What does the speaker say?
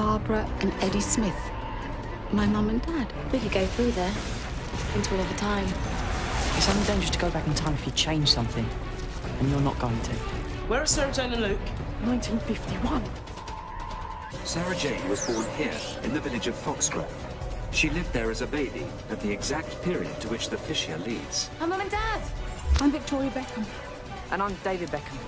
Barbara and Eddie Smith. My mum and dad. We could go through there. Into another time. It's only dangerous to go back in time if you change something. And you're not going to. Where are Sarah Jane and Luke? 1951. Sarah Jane was born here, in the village of Foxgrove. She lived there as a baby, at the exact period to which the fissure leads. My Mum and Dad. I'm Victoria Beckham. And I'm David Beckham.